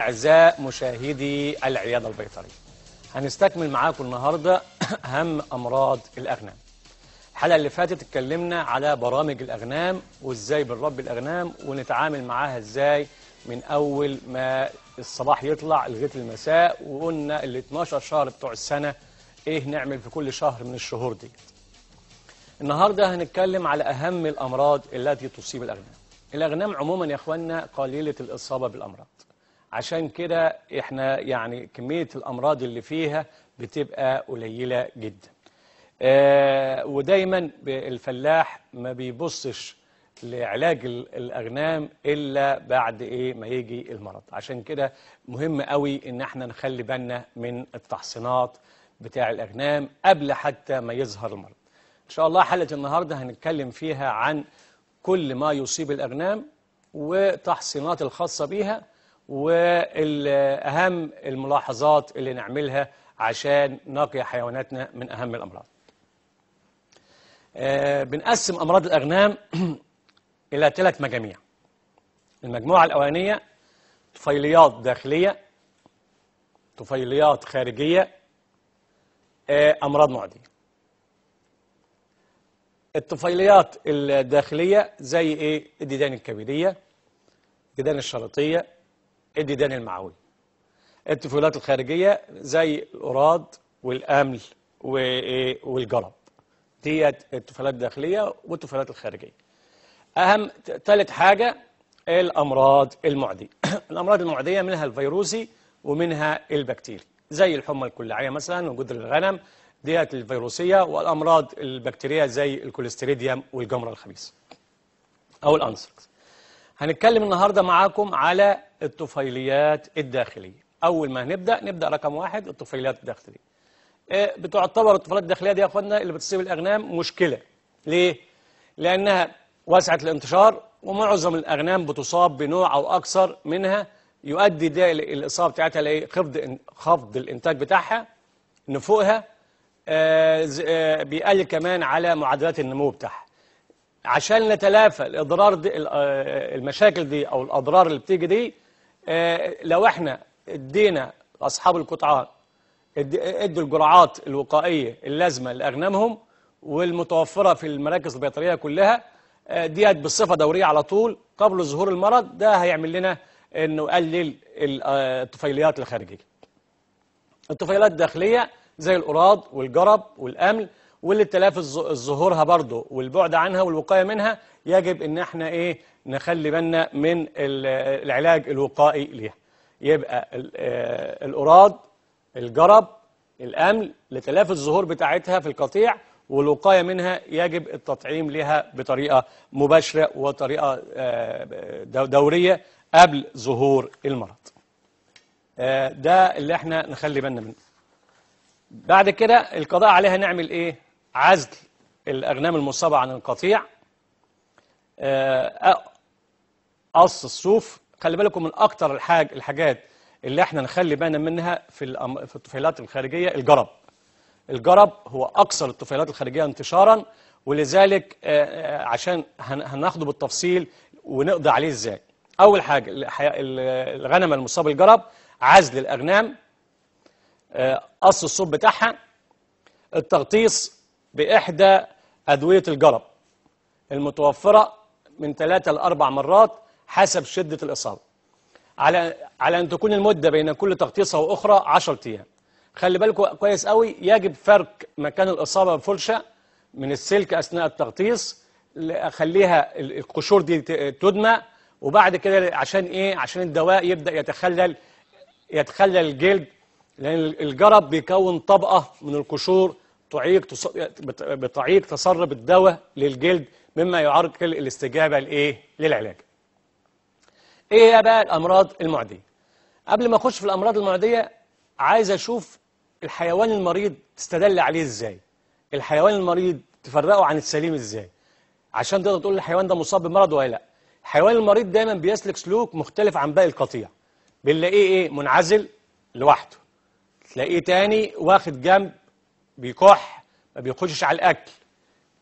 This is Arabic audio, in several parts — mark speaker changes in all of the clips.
Speaker 1: أعزاء مشاهدي العيادة البيطرية هنستكمل معاكم النهاردة أهم أمراض الأغنام. الحلقة اللي فاتت اتكلمنا على برامج الأغنام وإزاي بنربي الأغنام ونتعامل معاها إزاي من أول ما الصباح يطلع لغاية المساء وقلنا ال 12 شهر بتوع السنة إيه نعمل في كل شهر من الشهور دي. النهاردة هنتكلم على أهم الأمراض التي تصيب الأغنام. الأغنام عموما يا أخوانا قليلة الإصابة بالأمراض. عشان كده إحنا يعني كمية الأمراض اللي فيها بتبقى قليلة جدا. آه ودايما الفلاح ما بيبصش لعلاج ال- الأغنام إلا بعد إيه؟ ما يجي المرض. عشان كده مهم قوي إن إحنا نخلي بالنا من التحصينات بتاع الأغنام قبل حتى ما يظهر المرض. إن شاء الله حلقة النهاردة هنتكلم فيها عن كل ما يصيب الأغنام وتحصينات الخاصة بيها والأهم الملاحظات اللي نعملها عشان نقي حيواناتنا من أهم الأمراض. آه، بنقسم أمراض الأغنام إلى ثلاث مجاميع. المجموعة الأولانية طفيليات داخلية طفيليات خارجية آه، أمراض معدية. الطفيليات الداخلية زي إيه؟ الديدان الكبدية الديدان الشريطية الديدان المعوي الطفيلات الخارجية زي الأوراد والأمل وإيه والجرب ديت الطفيلات الداخلية والطفيلات الخارجية. أهم ثالث حاجة الأمراض المعدية. الأمراض المعدية منها الفيروسي ومنها البكتيري. زي الحمى الكلاعية مثلا وجدر الغنم ديت الفيروسية والأمراض البكتيرية زي ال Clostridium والجمرة الخبيثة أو الأنسركس. هنتكلم النهاردة معاكم على الطفيليات الداخلية أول ما هنبدأ نبدأ رقم واحد الطفيليات الداخلية إيه، بتعتبر الطفيلات الداخلية دي يا أخوانا اللي بتصيب الأغنام مشكلة ليه؟ لأنها واسعة الانتشار ومعظم الأغنام بتصاب بنوع أو أكثر منها يؤدي ده الإصابة بتاعتها لإيه؟ خفض الإنتاج بتاعها نفوقها آه، آه، بيقلل كمان على معدلات النمو بتاعها عشان نتلافى الإضرار دي آه، المشاكل دي أو الأضرار اللي بتيجي دي آه، لو إحنا إدينا أصحاب القطعان إد- إدوا الجرعات الوقائية اللازمة لأغنامهم والمتوفرة في المراكز البيطرية كلها آه، ديت بصفة دورية على طول قبل ظهور المرض ده هيعمل لنا إنه آه، الطفيليات الخارجية. الطفيلات الداخلية زي الأوراد والجرب والأمل واللي تلافي ظهورها برضه والبعد عنها والوقاية منها يجب إن إحنا إيه نخلي بالنا من ال- العلاج الوقائي ليها. يبقى ال- آه، الجرب الأمل لتلافي الظهور بتاعتها في القطيع والوقاية منها يجب التطعيم لها بطريقة مباشرة وطريقة آه، دو- دورية قبل ظهور المرض. آه، ده اللي إحنا نخلي بالنا منه. بعد كده القضاء عليها نعمل إيه؟ عزل الأغنام المصابة عن القطيع آه، قص الصوف. خلي بالكم من أكتر الحاج الحاجات اللي إحنا نخلي بالنا منها في في الطفيلات الخارجية الجرب. الجرب هو أكثر الطفيلات الخارجية انتشارا ولذلك آه، آه، عشان هن- هناخده بالتفصيل ونقضي عليه إزاي. الحي- ال- الغنم المصاب بالجرب عزل الأغنام آه، قص الصوت بتاعها التغطيس بإحدى أدوية الجرب المتوفرة من ثلاثة لأربع مرات حسب شدة الإصابة. على على أن تكون المدة بين كل تغطيسة وأخرى 10 أيام. خلي بالكم كويس قوي يجب فرك مكان الإصابة بفرشة من السلك أثناء التغطيس ل- خليها ال- القشور دي تدمى وبعد كده عشان إيه؟ عشان الدواء يبدأ يتخلل يتخلل الجلد لأن الجرب بيكون طبقة من القشور تعيق بتعيق تسرب الدواء للجلد مما يعرقل الاستجابة لإيه؟ للعلاج. إيه هي بقى الأمراض المعدية؟ قبل ما أخش في الأمراض المعدية عايز أشوف الحيوان المريض تستدل عليه إزاي؟ الحيوان المريض تفرقه عن السليم إزاي؟ عشان تقدر تقول الحيوان ده مصاب بمرض ولا لأ. الحيوان المريض دايما بيسلك سلوك مختلف عن باقي القطيع. بنلاقيه إيه؟ منعزل لوحده. تلاقيه تاني واخد جنب بيكح ما بيخشش على الأكل.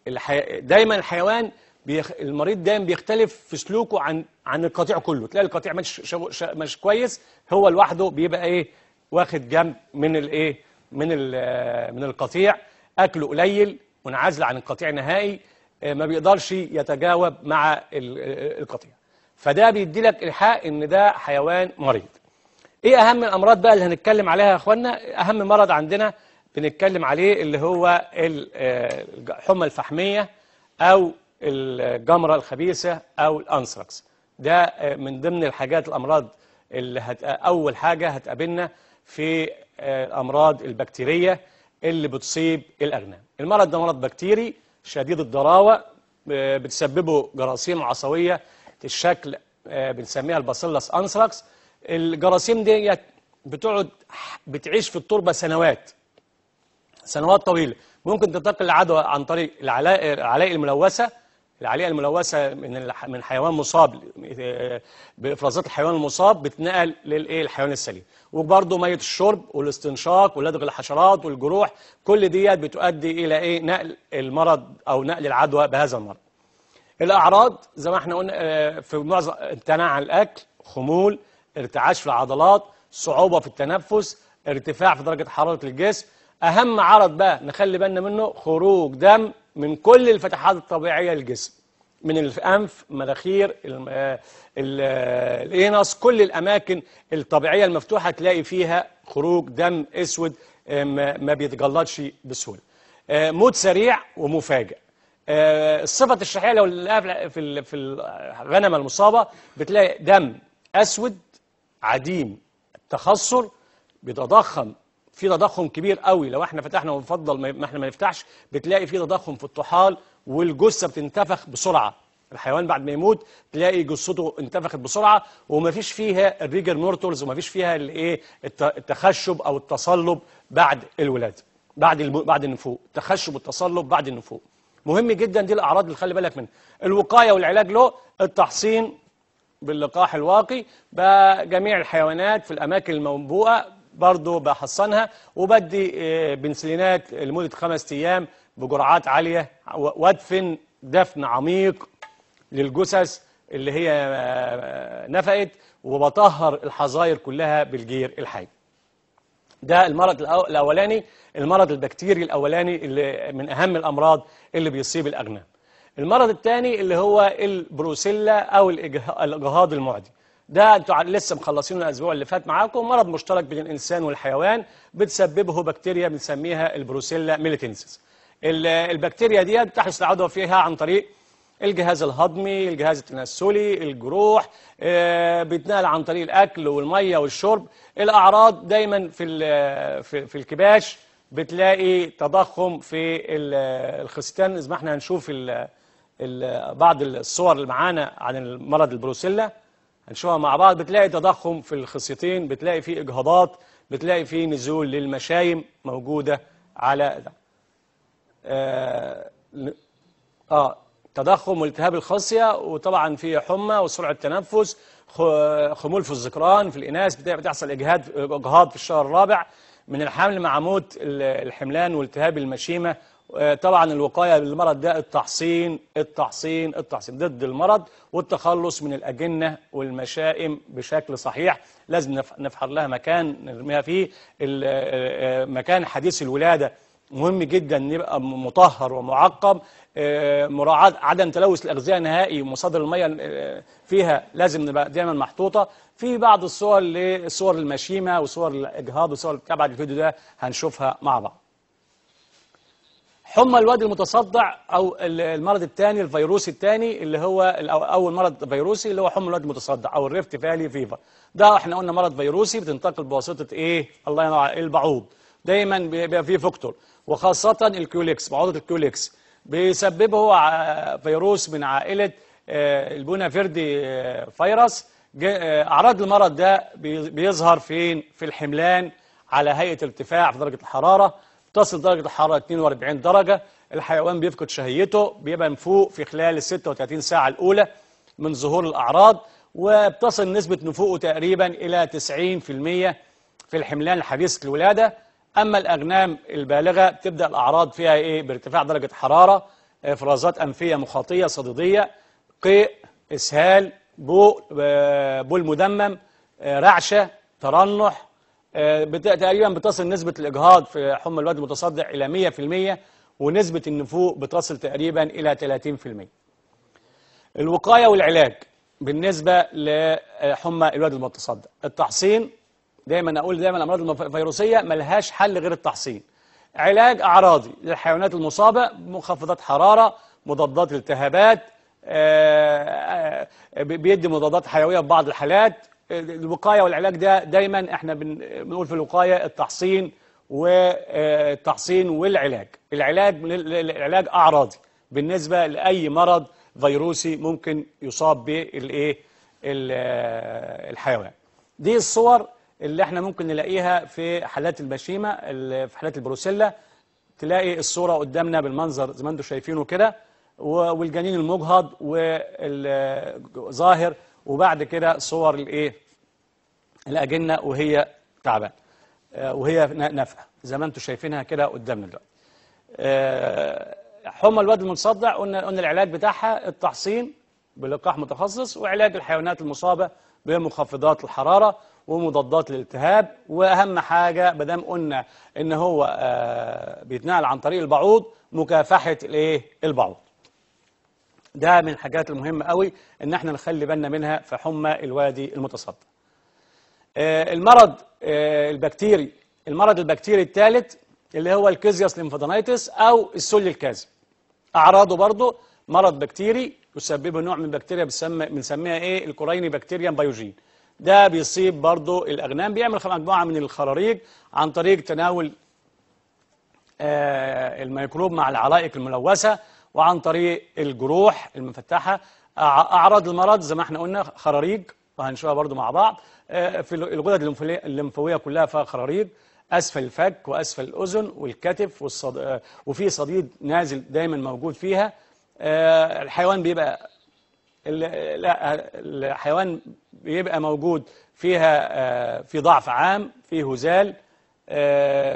Speaker 1: الحي... دايما الحيوان بيخ... المريض دايما بيختلف في سلوكه عن عن القطيع كله. تلاقي القطيع مش شو... ش... مش كويس هو لوحده بيبقى إيه واخد جنب من الايه من ال... من القطيع. أكله قليل منعزل عن القطيع نهائي آه، ما بيقدرش يتجاوب مع ال- القطيع. فده بيدي لك ايحاء إن ده حيوان مريض. إيه أهم الأمراض بقى اللي هنتكلم عليها يا إخوانا؟ أهم مرض عندنا بنتكلم عليه اللي هو آه، الحمى الفحمية أو الجمرة الخبيثة أو الانثراكس ده آه، من ضمن الحاجات الأمراض اللي هت... أول حاجة هتقابلنا في آه، الأمراض البكتيرية اللي بتصيب الاغنام المرض ده مرض بكتيري شديد الضراوة آه، بتسببه جراثيم عصوية الشكل آه، بنسميها ال Bacillus anthrax الجراثيم ديت بتقعد بتعيش في التربة سنوات. سنوات طويلة. ممكن تنتقل العدوى عن طريق العلاء العلائق الملوثة. العلائق الملوثة من من حيوان مصاب آه، بإفرازات الحيوان المصاب بتنقل للإيه؟ الحيوان السليم. وبرضه ميه الشرب والاستنشاق ولدغ الحشرات والجروح كل ديت بتؤدي إلى إيه؟ نقل المرض أو نقل العدوى بهذا المرض. الأعراض زي ما إحنا قلنا آه، في معظم امتناع عن الأكل خمول ارتعاش في العضلات صعوبة في التنفس ارتفاع في درجة حرارة الجسم أهم عرض بقى نخلي بالنا منه خروج دم من كل الفتحات الطبيعية للجسم. من الأنف مناخير آه، آه، الإنس كل الأماكن الطبيعية المفتوحة تلاقي فيها خروج دم أسود آه، ما بيتجلطش بسهولة. موت سريع ومفاجئ. الصفة الشحية لو في في الغنمة المصابة بتلاقي دم أسود عديم التخثر بيتضخم. في تضخم كبير قوي. لو إحنا فتحنا ونفضل ما إحنا ما نفتحش بتلاقي في تضخم في الطحال والجثة بتنتفخ بسرعة. الحيوان بعد ما يموت تلاقي جثته انتفخت بسرعة ومفيش فيها ال rigor mortis ومفيش فيها الايه الت- التخشب أو التصلب بعد الولادة بعد الم... بعد النفوق. التخشب والتصلب بعد النفوق. مهم جدا دي الأعراض اللي خلي بالك منها. الوقاية والعلاج له التحصين باللقاح الواقي بجميع الحيوانات في الأماكن المنبوءة برضو بحصنها. وبدي آه، بنسلينات لمدة خمس أيام بجرعات عالية و- وادفن دفن عميق للجثث اللي هي آه، نفقت وبطهر الحظاير كلها بالجير الحي. ده المرض الأو- الأولاني. المرض البكتيري الأولاني اللي من أهم الأمراض اللي بيصيب الأغنام المرض الثاني اللي هو البروسيلا أو الإجه- الإجهاض المعدي. ده أنتوا لسه مخلصينه الأسبوع اللي فات معاكم مرض مشترك بين الإنسان والحيوان بتسببه بكتيريا بنسميها ال Brucella melitensis ال- البكتيريا دي بتحدث العدوى فيها عن طريق الجهاز الهضمي الجهاز التناسلي الجروح آه، بيتنقل عن طريق الأكل والمية والشرب. الأعراض دايما في في في الكباش بتلاقي تضخم في ال- الخستان زي ما إحنا هنشوف بعض الصور اللي معانا عن المرض البروسيلا. هنشوفها مع بعض بتلاقي تضخم في الخصيتين بتلاقي فيه إجهاضات بتلاقي فيه نزول للمشايم موجودة على ده آه، آه تضخم والتهاب الخصيه وطبعا في حمى وسرعة تنفس خمول في الذكران في الإناث بت- بتحصل إجهاد إجهاض في الشهر الرابع. من الحمل مع موت ال- الحملان والتهاب المشيمة آه، طبعا الوقاية بالمرض ده التحصين التحصين التحصين ضد المرض والتخلص من الأجنة والمشائم بشكل صحيح. لازم نف- نفحر لها مكان نرميها فيه. آه، آه، مكان حديث الولادة. مهم جدا يبقى مطهر ومعقم. آه، مراعاة عدم تلوث الأغذية نهائي ومصادر المياه آه، فيها لازم نبقى دايما محطوطة. في بعض الصور لصور المشيمة وصور الإجهاض وصور بعد الفيديو ده هنشوفها مع بعض. حمى الوادي المتصدع أو ال- المرض الثاني الفيروسي الثاني اللي هو أول مرض فيروسي اللي هو حمى الوادي المتصدع أو ال Rift Valley fever ده إحنا قلنا مرض فيروسي بتنتقل بواسطة إيه؟ الله ينور البعوض. دايما بيبقى فيه vector وخاصة ال Culex بعوضة ال Culex. بيسببه فيروس من عائلة آه، البونافيردي آه، فيروس. آه، أعراض المرض ده بي- بيظهر فين؟ في الحملان على هيئة ارتفاع في درجة الحرارة. تصل درجة الحرارة 42 درجة الحيوان بيفقد شهيته بيبقى مفوق في خلال ال 36 ساعة الأولى من ظهور الأعراض وبتصل نسبة نفوقه تقريبا إلى 90% في الحملان الحديثة الولادة أما الأغنام البالغة بتبدأ الأعراض فيها إيه؟ بارتفاع درجة حرارة
Speaker 2: افرازات أنفية مخاطية صديدية قيء إسهال بول آه، بول مدمم آه، رعشة ترنح آه، تقريبا بتصل نسبة الإجهاض في حمى الواد المتصدع إلى 100% ونسبة النفوق بتصل تقريبا إلى 30% الوقاية والعلاج بالنسبة لحمى الواد المتصدع. التحصين دايما أقول دايما الأمراض الفيروسية ملهاش حل غير التحصين. علاج أعراضي للحيوانات المصابة مخفضات حرارة مضادات التهابات آه، آه، بيدي مضادات حيوية في بعض الحالات الوقاية والعلاج ده دايما إحنا بن- بنقول في الوقاية التحصين والتحصين والعلاج. العلاج العلاج أعراضي. بالنسبة لأي مرض فيروسي ممكن يصاب به الايه ال- الحيوان. دي الصور اللي إحنا ممكن نلاقيها في حالات البشيمة ال- في حالات البروسيلا. تلاقي الصورة قدامنا بالمنظر زي ما أنتم شايفينه كده. والجنين المجهض والظاهر وبعد كده صور الايه؟ الأجنة وهي تعبان آه، وهي ن- نافقة زي ما أنتم شايفينها كده قدامنا دلوقتي. آه، حمى الواد المتصدع قلنا قلنا العلاج بتاعها التحصين بلقاح متخصص وعلاج الحيوانات المصابة بمخفضات الحرارة ومضادات الالتهاب وأهم حاجة بدام قلنا إن هو آه، بيتنقل عن طريق البعوض مكافحة الإيه؟ البعوض. ده من الحاجات المهمة قوي إن إحنا نخلي بالنا منها في حمى الوادي المتصدع آه، المرض آه، البكتيري. المرض البكتيري الثالث اللي هو ال caseous lymphadenitis أو السل الكاذب. أعراضه برضه مرض بكتيري يسببه نوع من البكتيريا بنسمي بنسميها إيه؟ ال Corynebacteria pyogenes. ده بيصيب برضه الأغنام بيعمل مجموعة من الخراريج عن طريق تناول آه، الميكروب مع العلائق الملوثة وعن طريق الجروح المفتحة. أع- أعراض المرض زي ما إحنا قلنا خراريج وهنشوفها برضو مع بعض. آه، في الغدد الليمفاوية كلها فيها خراريج أسفل الفك وأسفل الأذن والكتف والصد... آه، وفي صديد نازل دايما موجود فيها. آه، الحيوان بيبقى لا الحيوان بيبقى موجود فيها في ضعف عام في هزال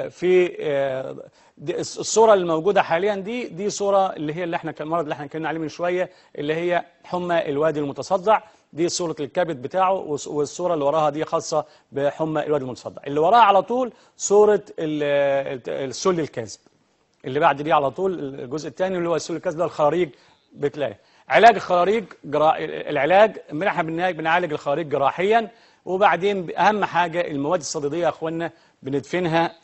Speaker 2: في الصورة اللي موجودة حاليا دي دي صورة اللي هي اللي إحنا كان المرض اللي إحنا اتكلمنا عليه من شوية اللي هي حمى الوادي المتصدع. دي صورة الكبد بتاعه والص- والصورة اللي وراها دي خاصة بحمى الوادي المتصدع. اللي وراها على طول صورة ال- السل الكاذب. اللي بعد دي على طول الجزء الثاني اللي هو السل الكاذب ده الخراريج بتلاقي علاج الخراريج جرا... العلاج إحنا بنع- بنعالج الخراريج جراحيا. وبعدين أهم حاجة المواد الصديدية يا أخوانا بندفنها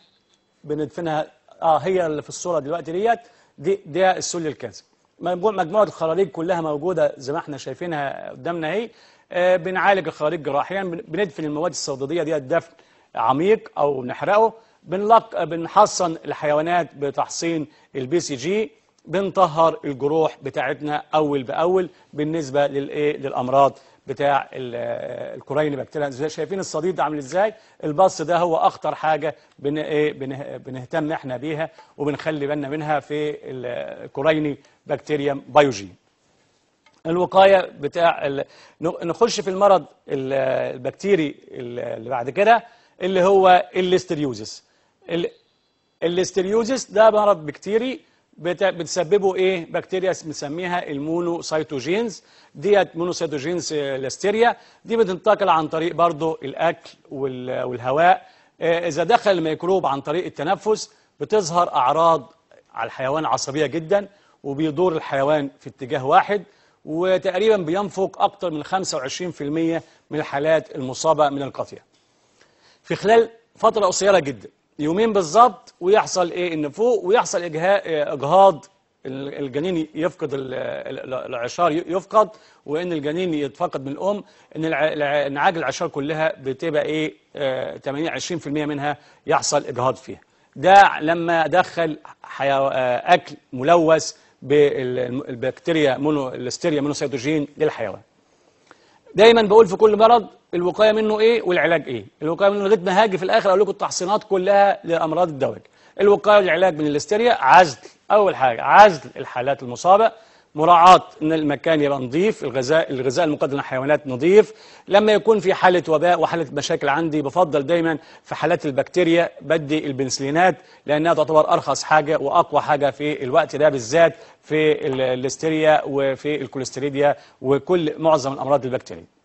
Speaker 2: بندفنها آه هي اللي في الصورة دلوقتي ديت. دي ده السل الكاذب. مجموع- مجموعة الخراريج كلها موجودة زي ما إحنا شايفينها قدامنا اهي. آه بنعالج الخراريج جراحيا. بن- بندفن المواد الصديديه ديت دفن عميق أو نحرقه. بنلق بنحصن الحيوانات بتحصين ال BCG بنطهر الجروح بتاعتنا أول بأول بالنسبة للإيه؟ للأمراض بتاع ال- ال Corynebacteria. زي شايفين الصديد عامل إزاي؟ ال pus ده هو أخطر حاجة بن إيه بنه- بنهتم إحنا بيها وبنخلي بالنا منها في ال- ال Corynebacteria pyogenes الوقاية بتاع ال- نخش في المرض ال- البكتيري ال- اللي بعد كده اللي هو ال listeriosis ال- ال listeriosis ده مرض بكتيري بتسببه إيه؟ بكتيريا بنسميها ال monocytogenes. ديت monocytogenes Listeria. دي بتنتقل عن طريق برضو الأكل وال- والهواء. آه، إذا دخل الميكروب عن طريق التنفس بتظهر أعراض على الحيوان عصبية جدا وبيدور الحيوان في اتجاه واحد وتقريبا بينفق أكثر من 25% من الحالات المصابة من القطيع في خلال فترة قصيرة جدا يومين بالظبط ويحصل إيه؟ النفوق ويحصل إجهاض. ال- الجنين يفقد ال- ال- العشار يفقد وإن الجنين يتفقد من الأم إن انعاج العشار كلها بتبقى إيه؟ آه، 80 20% منها يحصل إجهاض فيها. ده لما دخل. آه، أكل ملوث بالبكتيريا mono ال Listeria monocytogenes للحيوان. دايما بقول في كل مرض الوقاية منه إيه والعلاج إيه؟ الوقاية منه لغاية ما هاجي في الآخر أقول لكم التحصينات كلها لأمراض الدواجن. الوقاية والعلاج من الاستيريا عزل أول حاجة عزل الحالات المصابة. مراعاة إن المكان يبقى نظيف الغذاء الغذاء المقدم للحيوانات نظيف. لما يكون في حالة وباء وحالة مشاكل عندي بفضل دايما في حالات البكتيريا بدي البنسلينات لأنها تعتبر أرخص حاجة وأقوى حاجة في الوقت ده بالذات في ال- الليستيريا وفي ال Clostridia وكل معظم الأمراض البكتيرية.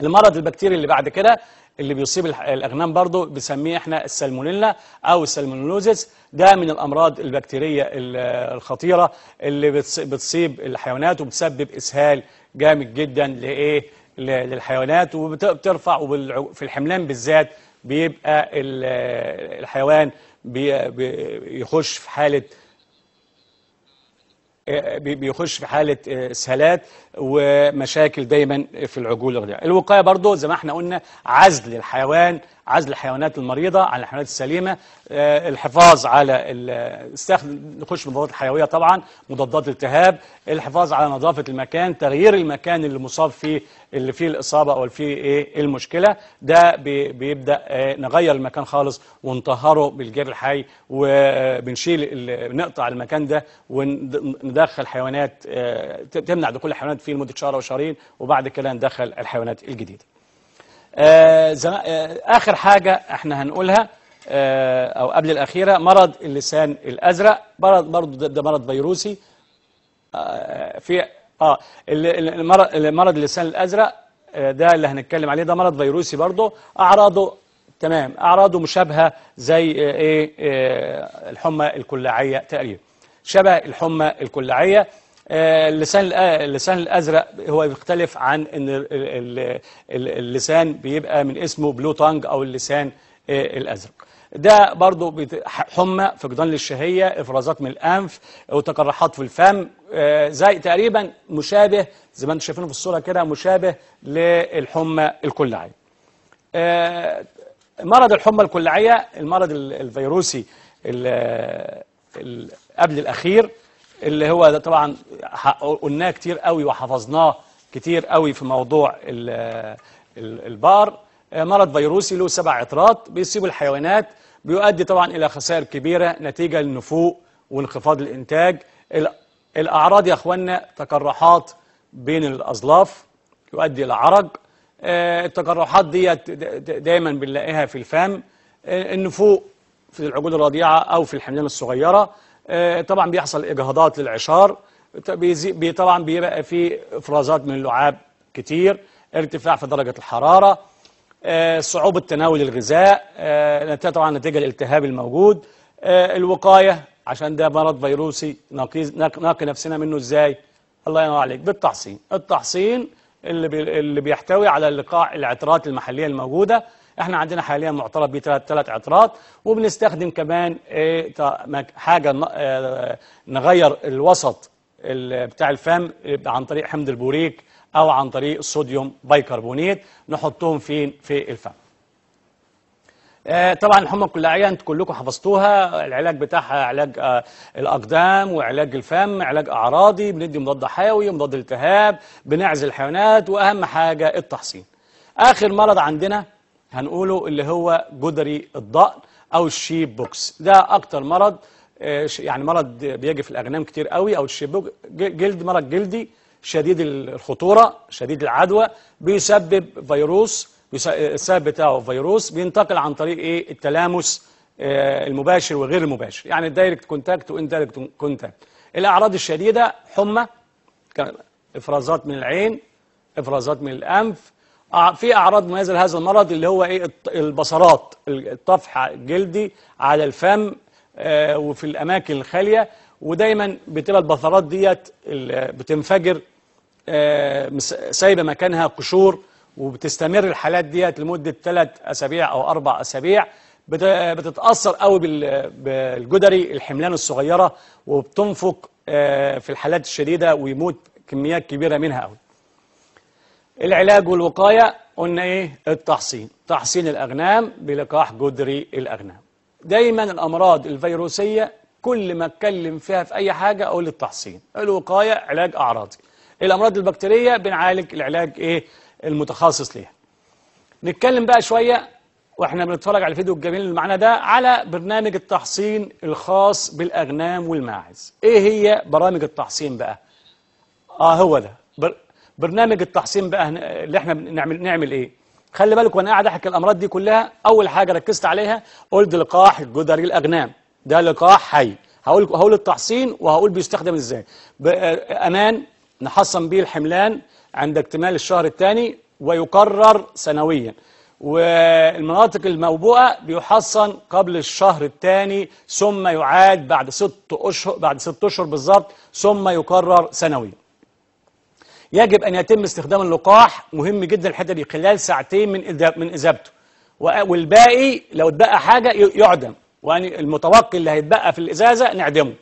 Speaker 2: المرض البكتيري اللي بعد كده اللي بيصيب الأغنام برضو بنسميه إحنا السالمونيلا أو ال salmonellosis ده من الأمراض البكتيرية ال- الخطيرة اللي بتص- بتصيب الحيوانات وبتسبب إسهال جامد جدا لإيه؟ ل- للحيوانات وبترفع وفي الحملان بالذات بيبقى ال- الحيوان بي- بي- يخش في حالة بي- بيخش في حالة آه، اسهالات ومشاكل دايما في العجول الغذائية. الوقاية برضو زي ما إحنا قلنا عزل الحيوان عزل الحيوانات المريضة عن الحيوانات السليمة. آه، الحفاظ على استخدم نخش مضادات الحيوية طبعا مضادات التهاب. الحفاظ على نظافة المكان تغيير المكان اللي مصاب فيه اللي فيه الإصابة أو اللي فيه إيه المشكلة. ده بي- بيبدأ آه، نغير المكان خالص ونطهره بالجير الحي وبنشيل نقطع المكان ده وندخل حيوانات آه، تمنع دخول الحيوانات فيه لمدة شهر أو شهرين وبعد كده ندخل الحيوانات الجديدة. آخر حاجة إحنا هنقولها آه، أو قبل الأخيرة مرض اللسان الأزرق مرض برضه ده- مرض فيروسي. آه، في آه المرض اللسان الأزرق آه، ده اللي هنتكلم عليه ده مرض فيروسي برضه أعراضه تمام أعراضه مشابهة زي آه، آه، الحمى الكلاعيه تقريبا. شبه الحمى الكلاعيه آه، اللسان الأ- اللسان الأزرق هو بيختلف عن إن ال- ال- ال- اللسان بيبقى من اسمه بلو تانج أو اللسان آه، الأزرق. ده برضو حمى فقدان للشهية إفرازات من الأنف وتقرحات في الفم آه، زي تقريبا مشابه زي ما أنتم شايفينه في الصورة كده مشابه للحمى الكلاعية آه، مرض الحمى الكلاعية المرض ال- الفيروسي ال- ال- قبل الأخير اللي هو ده طبعا قلناه كتير قوي وحفظناه كتير قوي في موضوع ال- ال- البقر آه، مرض فيروسي له سبع عطرات بيصيب الحيوانات بيؤدي طبعا إلى خسائر كبيرة نتيجة للنفوق وانخفاض الإنتاج. ال- الأعراض يا أخوانا تقرحات بين الأظلاف يؤدي إلى عرج آه، التقرحات ديت د- د- دايما بنلاقيها في الفم. آه، النفوق في العجول الرضيعة أو في الحملان الصغيرة. طبعا بيحصل إجهاضات للعشار طبعا بيبقى في إفرازات من اللعاب كتير ارتفاع في درجة الحرارة آه، صعوبة تناول الغذاء آه، طبعا نتيجة الالتهاب الموجود آه، الوقاية عشان ده مرض فيروسي نقي نق- نقي نفسنا منه إزاي؟ الله ينور عليك. بالتحصين. التحصين اللي بيحتوي على اللقاح العطرات المحلية الموجودة إحنا عندنا حاليا معترف بيه ثلاث عطرات وبنستخدم كمان إيه ن- آه، نغير الوسط ال- بتاع الفم عن طريق حمض البوريك أو عن طريق ال sodium bicarbonate نحطهم فين في الفم. آه، طبعا الحمى الكلاعيه أنتوا كلكم حفظتوها العلاج بتاعها علاج آه، الأقدام وعلاج الفم علاج أعراضي بندي مضاد حيوي مضاد التهاب بنعزل الحيوانات وأهم حاجة التحصين. آخر مرض عندنا هنقوله اللي هو جدري الضأن أو ال sheep pox. ده أكتر مرض آه، يعني مرض بيجي في الأغنام كتير قوي أو ال sheep pox- ج- جلد مرض جلدي شديد الخطورة شديد العدوى بيسبب فيروس بيس- السبب بتاعه فيروس بينتقل عن طريق إيه؟ التلامس آه، المباشر وغير المباشر. يعني ال direct contact و indirect contact الأعراض الشديدة حمى إفرازات من العين إفرازات من الأنف في أعراض مميزة لهذا المرض اللي هو الط- البثرات. الطفح الجلدي على الفم آه، وفي الأماكن الخالية. ودايما بتبقى البصرات ديت بتنفجر آه، سايبة مكانها قشور. وبتستمر الحالات ديت لمدة ثلاث أسابيع أو أربع أسابيع. بت- بتتأثر قوي بال- بالجدري الحملان الصغيرة. وبتنفق آه، في الحالات الشديدة ويموت كميات كبيرة منها قوي العلاج والوقاية قلنا إيه؟ التحصين. تحصين الأغنام بلقاح جدري الأغنام. دايما الأمراض الفيروسية كل ما أتكلم فيها في أي حاجة أقول التحصين. الوقاية علاج أعراضي. الأمراض البكتيرية بنعالج العلاج إيه؟ المتخصص ليها. نتكلم بقى شوية وإحنا بنتفرج على الفيديو الجميل اللي معانا ده على برنامج التحصين الخاص بالأغنام والماعز. إيه هي برامج التحصين بقى؟ آه هو ده. بر... برنامج التحصين بقى اللي إحنا بنعمل نعمل إيه؟ خلي بالك وأنا قاعد أحكي الأمراض دي كلها أول حاجة ركزت عليها قلت لقاح الجدري الأغنام. ده لقاح حي. هقول هقول التحصين وهقول بيستخدم إزاي. أمان نحصن بيه الحملان عند اكتمال الشهر الثاني ويكرر سنويا. والمناطق الموبوءة بيحصن قبل الشهر الثاني ثم يعاد بعد ست أشهر بعد ست أشهر بالظبط ثم يكرر سنويا. يجب أن يتم استخدام اللقاح مهم جدا الحتة دي خلال ساعتين من من إذابته. والباقي لو اتبقى حاجة يعدم. يعني المتبقي اللي هيتبقى في الإزازة نعدمه.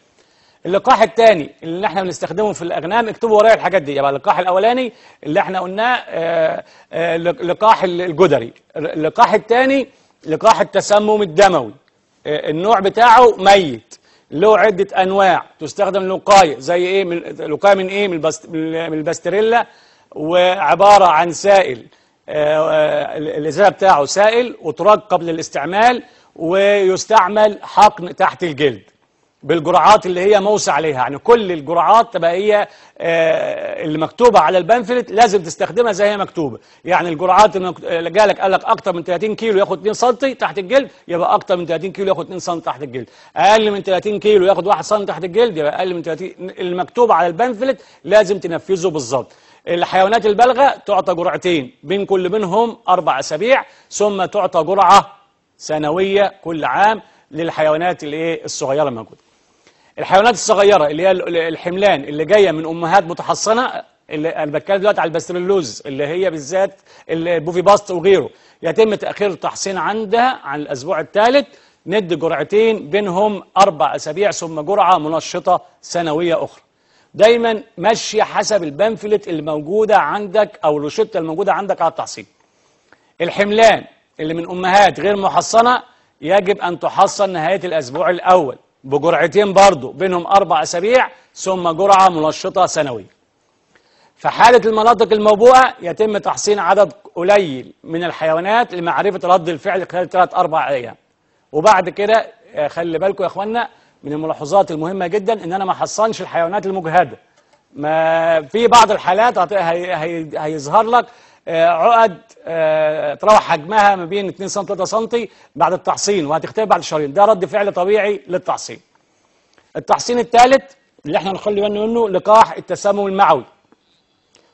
Speaker 2: اللقاح الثاني اللي إحنا بنستخدمه في الأغنام اكتبوا ورايا الحاجات دي. يبقى اللقاح الأولاني اللي إحنا قلناه آه، آه، لقاح الجدري. اللقاح الثاني لقاح التسمم الدموي. آه، النوع بتاعه ميت. له عدة أنواع. تستخدم للوقاية زي إيه؟ من الوقاية من إيه؟ من, البست من وعبارة عن سائل. آه، آه، الإزازة بتاعه سائل وترج قبل الاستعمال ويستعمل حقن تحت الجلد. بالجرعات اللي هي موصى عليها. يعني كل الجرعات تبقى هي آه، اللي مكتوبة على البنفلت لازم تستخدمها زي هي مكتوبة. يعني الجرعات اللي جالك قال لك أكتر من 30 كيلو ياخد 2 سم تحت الجلد يبقى أكتر من 30 كيلو ياخد 2 سم تحت الجلد. أقل من 30 كيلو ياخد 1 سم تحت الجلد يبقى أقل من 30 المكتوب على البنفلت لازم تنفذه بالظبط. الحيوانات البالغة تعطى جرعتين بين كل منهم أربع أسابيع ثم تعطى جرعة سنوية كل عام للحيوانات الايه الصغيرة الموجودة. الحيوانات الصغيرة اللي هي ال- الحملان اللي جاية من أمهات متحصنة اللي أنا بتكلم دلوقتي على الباستريلوز اللي هي بالذات ال Bovipast وغيره. يتم تأخير التحصين عندها عن الأسبوع الثالث. ندي جرعتين بينهم أربع أسابيع ثم جرعة منشطة سنوية أخرى. دايما ماشية حسب البنفلت اللي موجودة عندك أو الروشتة الموجودة عندك على التحصين. الحملان اللي من أمهات غير محصنة يجب أن تحصن نهاية الأسبوع الأول. بجرعتين برضو بينهم أربع أسابيع ثم جرعة منشطة سنوية في حالة المناطق الموبوءة يتم تحصين عدد قليل من الحيوانات لمعرفة رد الفعل خلال ثلاث أربع أيام. وبعد كده آه، خلي بالكم يا إخوانا من الملاحظات المهمة جدا إن أنا ما حصنش الحيوانات المجهدة. ما في بعض الحالات هيظهر لك عقد آه، تراوح حجمها ما بين 2 سم 3 سم بعد التحصين وهتختفي بعد شهرين. ده رد فعل طبيعي للتحصين. التحصين الثالث اللي إحنا نخلي بالنا منه لقاح التسمم المعوي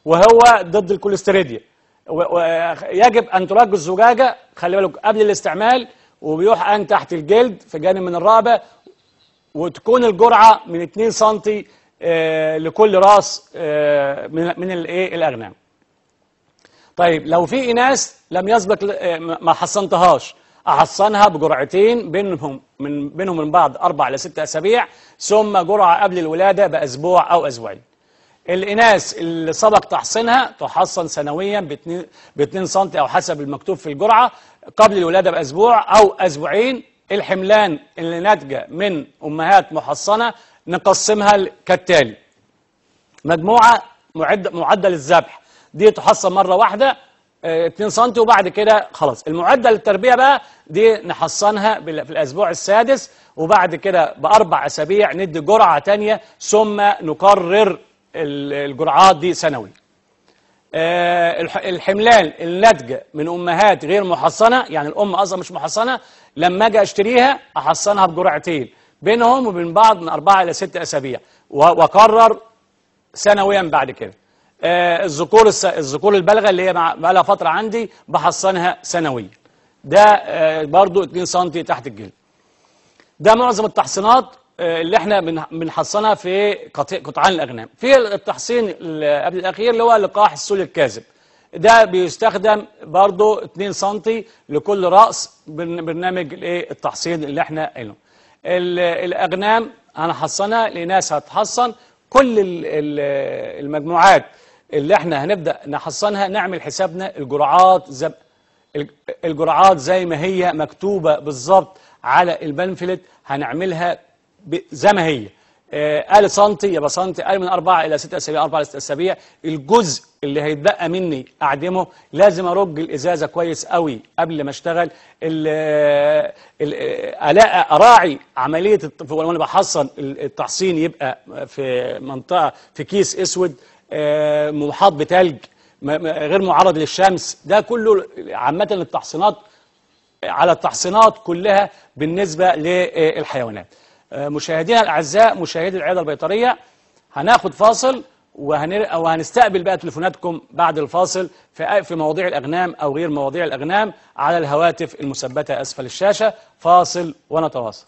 Speaker 2: وهو ضد الكوليستيريديا ويجب أن ترج الزجاجة خلي بالك قبل الاستعمال وبيحقن تحت الجلد في جانب من الرقبة وتكون الجرعة من 2 سم لكل راس آه، من الإيه؟ الأغنام. طيب لو في إناث لم يسبق آه، ما حصنتهاش. أحصنها بجرعتين بينهم من بينهم من بعض أربع إلى ست أسابيع ثم جرعة قبل الولادة بأسبوع أو أسبوعين. الإناث اللي سبق تحصينها تحصن سنويا ب 2 سم أو حسب المكتوب في الجرعة قبل الولادة بأسبوع أو أسبوعين. الحملان اللي ناتجة من أمهات محصنة نقسمها كالتالي مجموعة معد معدل الذبح. دي تحصن مرة واحدة آه، 2 سم وبعد كده خلاص. المعدل التربية بقى دي نحصنها في الأسبوع السادس وبعد كده بأربع أسابيع ندي جرعة تانية ثم نقرر ال- الجرعات دي سنوي. آه، الح- الحملان الناتجة من أمهات غير محصنة يعني الأم أصلا مش محصنة لما أجي أشتريها أحصنها بجرعتين بينهم وبين بعض من أربعة إلى ست أسابيع و- وأكرر سنويا بعد كده. آه، الذكور الس- الذكور البالغة اللي هي بقى لها فترة عندي بحصنها سنويا. ده آه، برضو 2 سم تحت الجلد. ده معظم التحصينات آه، اللي إحنا بن- بنحصنها في قطعان الأغنام. في التحصين قبل الأخير اللي هو لقاح السول الكاذب. ده بيستخدم برضو 2 سم لكل رأس برن- برنامج التحصين اللي إحنا قايلينه ال- الأغنام هنحصنها لناس هتحصن. كل ال- ال- المجموعات اللي إحنا هنبدأ نحصنها نعمل حسابنا الجرعات الج- الجرعات زي ما هي مكتوبة بالظبط على البنفلت هنعملها ب- زي ما هي. آه، قال سنتي يبقى سنتي قال من أربعة إلى ست أسابيع أربعة إلى ست أسابيع. الجزء اللي هيتبقى مني أعدمه لازم أرج الإزازة كويس قوي قبل ما أشتغل. ال- ال- ألاقي أراعي عملية وأنا بحصن التحصين يبقى في منطقة في كيس أسود. محاط بتلج غير معرض للشمس. ده كله عامة التحصينات على التحصينات كلها بالنسبة للحيوانات. آه، مشاهدينا الأعزاء مشاهدي العيادة البيطرية هناخد فاصل. وهنستقبل بقى تليفوناتكم بعد الفاصل في في مواضيع الأغنام أو غير مواضيع الأغنام على الهواتف المثبتة أسفل الشاشة. فاصل ونتواصل.